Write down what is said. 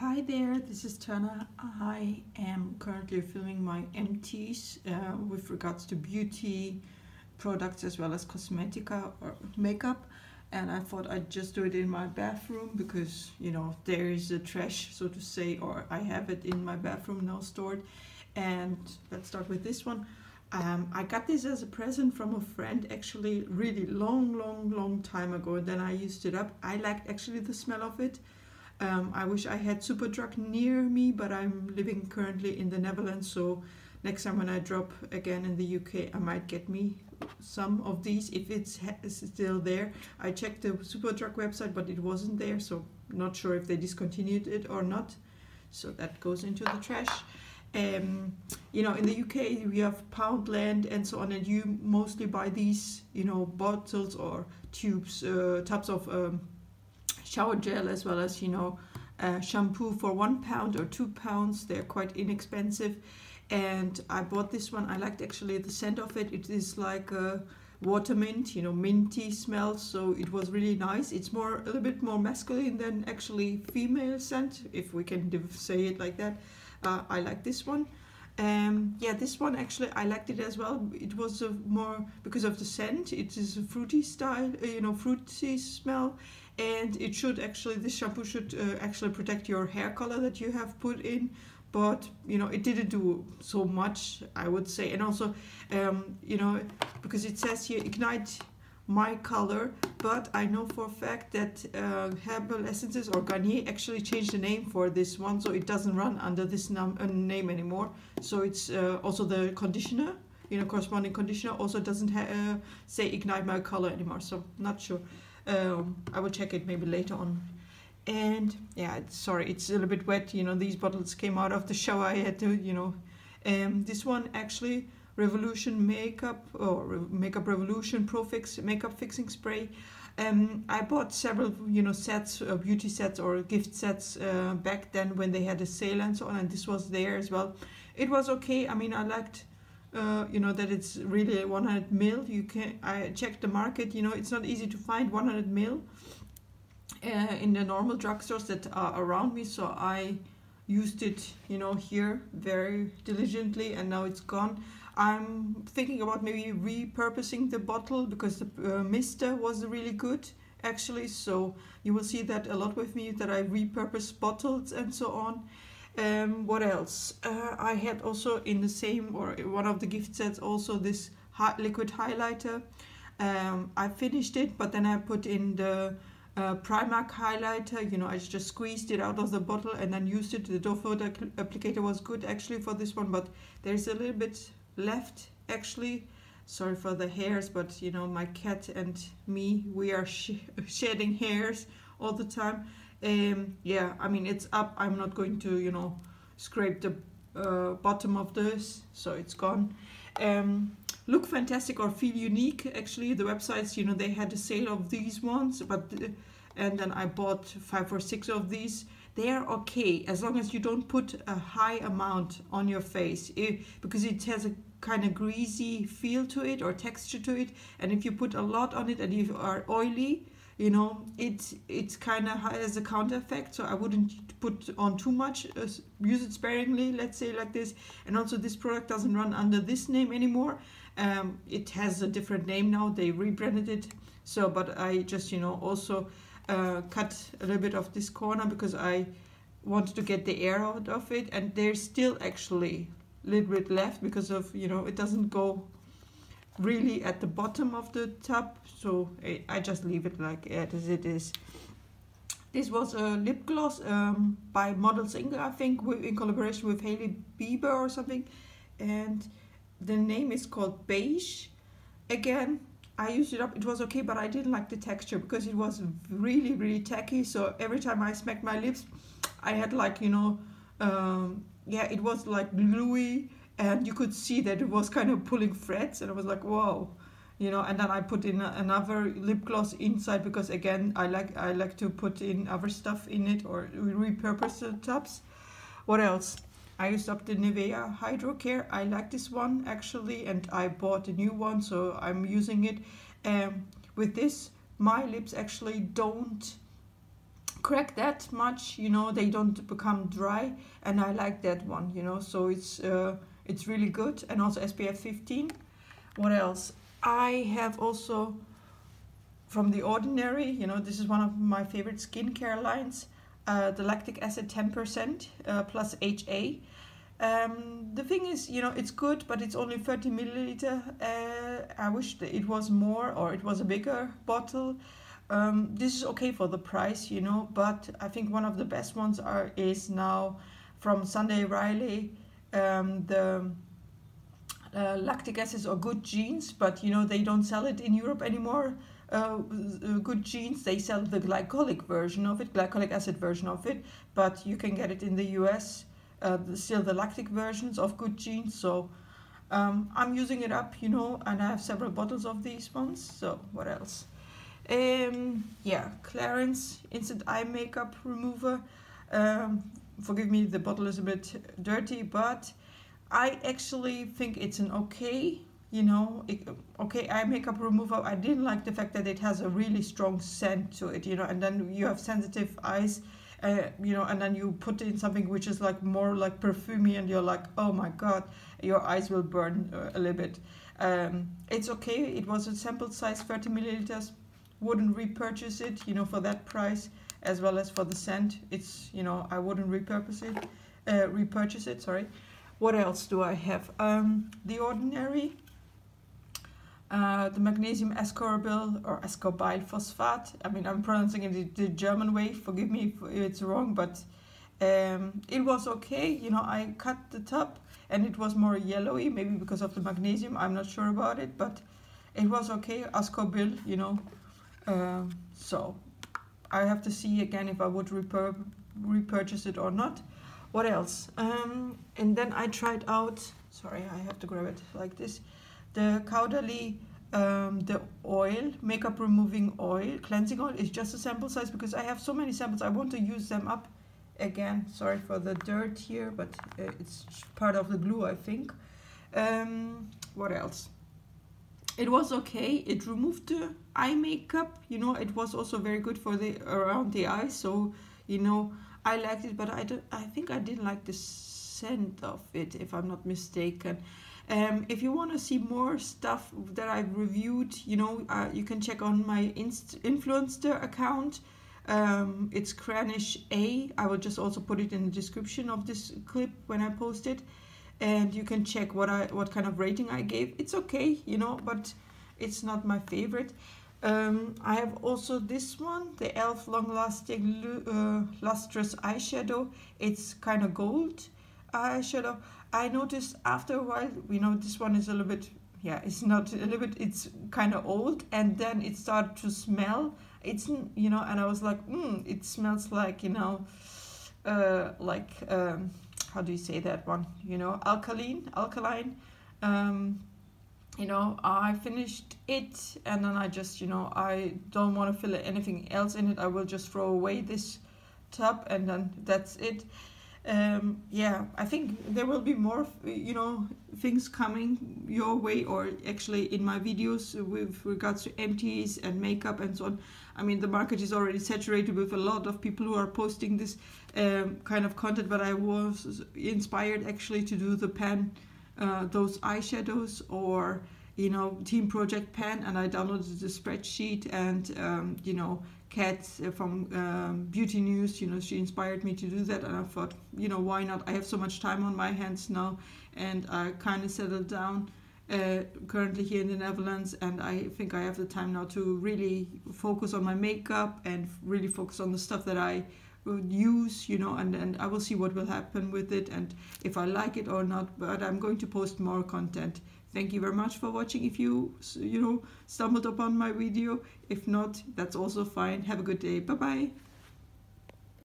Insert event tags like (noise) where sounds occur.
Hi there, this is Turna. I am currently filming my empties uh, with regards to beauty products as well as cosmetica or makeup. And I thought I'd just do it in my bathroom because you know there is a trash so to say or I have it in my bathroom now stored. And let's start with this one. Um, I got this as a present from a friend actually really long long long time ago. Then I used it up. I liked actually the smell of it um, I wish I had Superdrug near me, but I'm living currently in the Netherlands, so next time when I drop again in the UK, I might get me some of these if it's still there. I checked the Superdrug website, but it wasn't there, so not sure if they discontinued it or not. So that goes into the trash. Um, you know, in the UK we have Poundland and so on, and you mostly buy these, you know, bottles or tubes, uh, of um, shower gel as well as you know uh, shampoo for one pound or two pounds. They're quite inexpensive. And I bought this one. I liked actually the scent of it. It is like a water mint you know minty smell. So it was really nice. It's more a little bit more masculine than actually female scent if we can say it like that. Uh, I like this one. Um, yeah this one actually I liked it as well. It was more because of the scent it is a fruity style uh, you know fruity smell and it should actually this shampoo should uh, actually protect your hair color that you have put in. But you know it didn't do so much I would say. And also um, you know because it says here ignite my color. But I know for a fact that uh, Herbal Essences or Garnier actually changed the name for this one so it doesn't run under this uh, name anymore. So it's uh, also the conditioner you know corresponding conditioner also doesn't uh, say ignite my color anymore. So not sure um, I will check it maybe later on and yeah sorry it's a little bit wet you know these bottles came out of the shower I had to you know um, this one actually Revolution Makeup or Makeup Revolution Pro Fix Makeup Fixing Spray. Um, I bought several, you know, sets, uh, beauty sets or gift sets uh, back then when they had a sale and so on, and this was there as well. It was okay. I mean, I liked, uh, you know, that it's really 100 mil. You can. I checked the market. You know, it's not easy to find 100 mil uh, in the normal drugstores that are around me. So I used it, you know, here very diligently, and now it's gone. I'm thinking about maybe repurposing the bottle because the uh, mister was really good actually so you will see that a lot with me that I repurpose bottles and so on um, what else? Uh, I had also in the same or one of the gift sets also this liquid highlighter. Um, I finished it but then I put in the uh, Primark highlighter. You know I just squeezed it out of the bottle and then used it. The foot applicator was good actually for this one but there's a little bit left actually. Sorry for the hairs but you know my cat and me we are sh (laughs) shedding hairs all the time um yeah i mean it's up. I'm not going to you know scrape the uh, bottom of this so it's gone. Um Lookfantastic or Feelunique actually the websites you know they had a sale of these ones but uh, and then i bought five or six of these. They're okay as long as you don't put a high amount on your face it, because it has a kind of greasy feel to it or texture to it and if you put a lot on it and you are oily you know it it's kind of has a counter effect so i wouldn't put on too much uh, use it sparingly let's say like this. And also this product doesn't run under this name anymore. Um, it has a different name now they rebranded it. So but i just you know also uh, cut a little bit of this corner because i wanted to get the air out of it. And there's still actually a little bit left because of you know it doesn't go really at the bottom of the tub so I just leave it like it as it is. This was a lip gloss um, by Models Inc. I think in collaboration with Hailey Bieber or something. And the name is called Beige. Again I used it up. It was okay but I didn't like the texture because it was really really tacky. So every time I smacked my lips I had like you know um, yeah, it was like gluey and you could see that it was kind of pulling threads and I was like, whoa, you know, and then I put in another lip gloss inside because again, I like I like to put in other stuff in it or repurpose the tubs. What else? I used up the Nivea Hydro Care. I like this one actually and I bought a new one so I'm using it. Um, with this, my lips actually don't crack that much you know they don't become dry and I like that one you know so it's uh, it's really good. And also SPF 15 what else? I have also from the ordinary you know this is one of my favorite skincare lines uh, the lactic acid 10% uh, plus HA um, the thing is, you know, it's good, but it's only 30 milliliter. Uh, I wish it was more or it was a bigger bottle. Um, this is okay for the price, you know, but I think one of the best ones are is now from Sunday Riley, um, the uh, lactic acids or good genes, but you know they don't sell it in Europe anymore. Uh, uh, good genes they sell the glycolic version of it, glycolic acid version of it, but you can get it in the US uh, still the lactic versions of good genes so um, I'm using it up you know and I have several bottles of these ones so what else um, yeah Clarins instant eye makeup remover um, forgive me the bottle is a bit dirty but I actually think it's an okay you know it, okay eye makeup remover I didn't like the fact that it has a really strong scent to it you know and then you have sensitive eyes uh, you know, and then you put in something which is like more like perfumey, and you're like, oh my god, your eyes will burn uh, a little bit. Um, it's okay. It was a sample size, 30 milliliters. Wouldn't repurchase it, you know, for that price, as well as for the scent. It's, you know, I wouldn't repurpose it, uh, repurchase it. Sorry. What else do I have? Um, the Ordinary uh, the magnesium ascorbyl or ascorbyl phosphate. I mean, I'm pronouncing it the German way. Forgive me if it's wrong, but um, it was okay. You know, I cut the top and it was more yellowy, maybe because of the magnesium. I'm not sure about it, but it was okay. Ascorbyl, you know. Um, so I have to see again if I would repur repurchase it or not. What else? Um, and then I tried out. Sorry, I have to grab it like this the Caudalie, um, the oil, makeup removing oil, cleansing oil is just a sample size because I have so many samples. I want to use them up again. Sorry for the dirt here, but uh, it's part of the glue, I think. Um, what else? It was okay. It removed the eye makeup. You know, it was also very good for the around the eyes. So, you know, I liked it, but I, don't, I think I didn't like the scent of it, if I'm not mistaken. Um, if you want to see more stuff that I've reviewed, you know, uh, you can check on my Inst Influenster account. Um, it's Cranish A. I will just also put it in the description of this clip when I post it. And you can check what I what kind of rating I gave. It's okay, you know, but it's not my favorite. Um, I have also this one, the e.l.f. Long Lasting uh, Lustrous Eyeshadow. It's kind of gold eyeshadow. I noticed after a while, we know, this one is a little bit, yeah, it's not a little bit, it's kind of old, and then it started to smell. It's, you know, and I was like, hmm, it smells like, you know, uh, like, um, how do you say that one? You know, alkaline, alkaline. Um, you know, I finished it, and then I just, you know, I don't want to fill anything else in it. I will just throw away this tub, and then that's it um, yeah, I think there will be more, you know, things coming your way or actually in my videos with regards to empties and makeup and so on. I mean, the market is already saturated with a lot of people who are posting this um, kind of content, but I was inspired actually to do the pen, uh, those eyeshadows or, you know, Team Project Pan, and I downloaded the spreadsheet and, um, you know, Kat uh, from um, Beauty News, you know, she inspired me to do that, and I thought, you know, why not? I have so much time on my hands now, and I kind of settled down uh, currently here in the Netherlands, and I think I have the time now to really focus on my makeup and really focus on the stuff that I would use, you know, and then I will see what will happen with it and if I like it or not. But I'm going to post more content Thank you very much for watching if you, you know, stumbled upon my video. If not, that's also fine. Have a good day. Bye-bye.